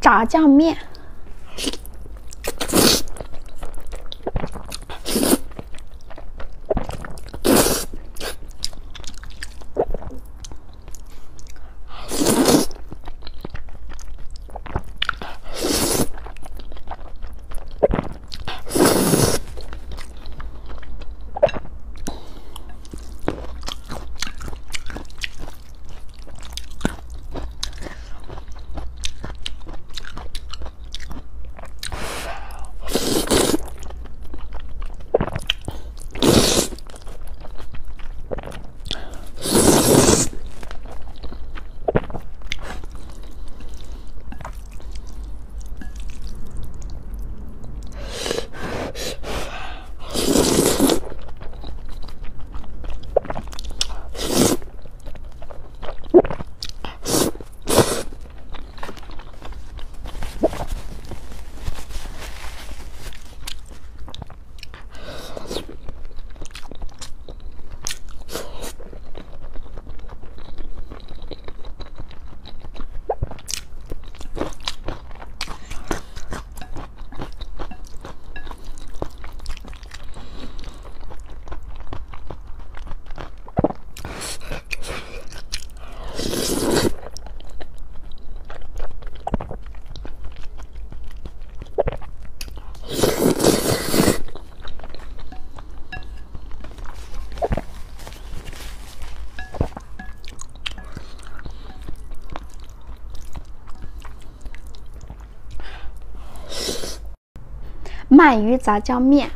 炸酱面。鳗鱼杂酱面。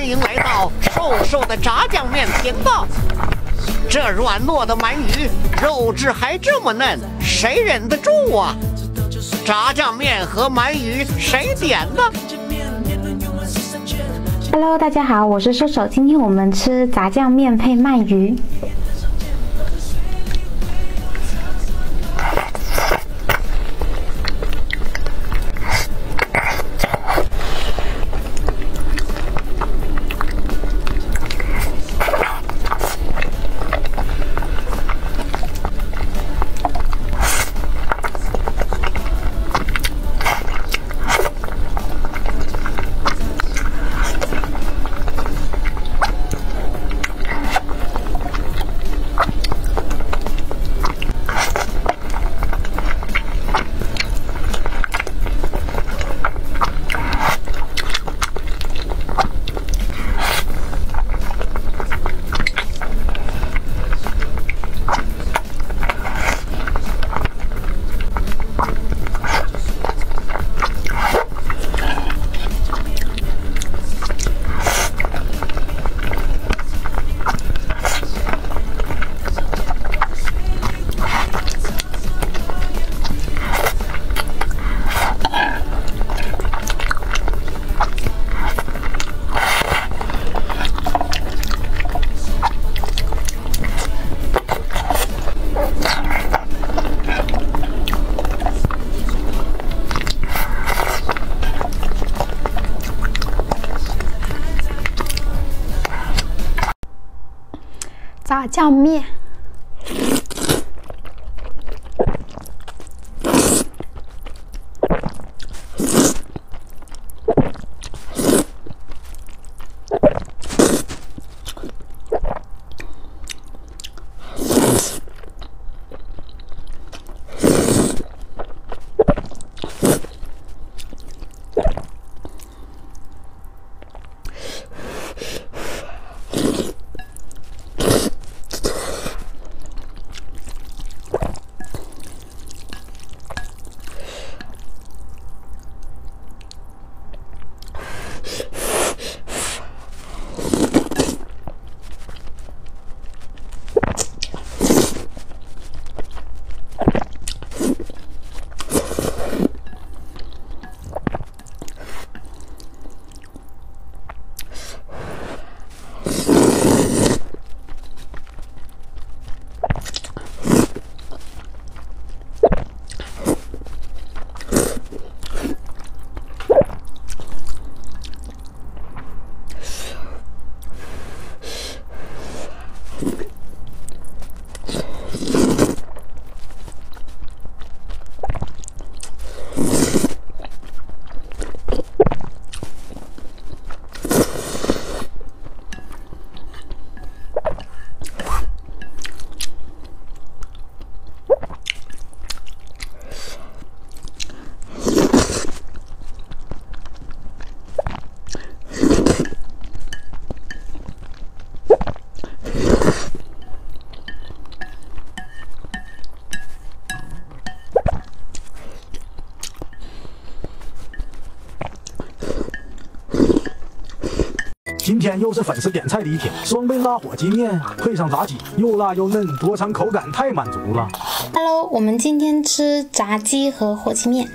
欢迎来到瘦瘦的炸酱面频道。这软糯的鳗鱼，肉质还这么嫩，谁忍得住啊？炸酱面和鳗鱼谁点的？Hello，大家好，我是瘦瘦，今天我们吃炸酱面配鳗鱼。炸酱面。今天又是粉丝点菜的一天，双倍辣火鸡面配上炸鸡，又辣又嫩，多餐口感太满足了。Hello，我们今天吃炸鸡和火鸡面。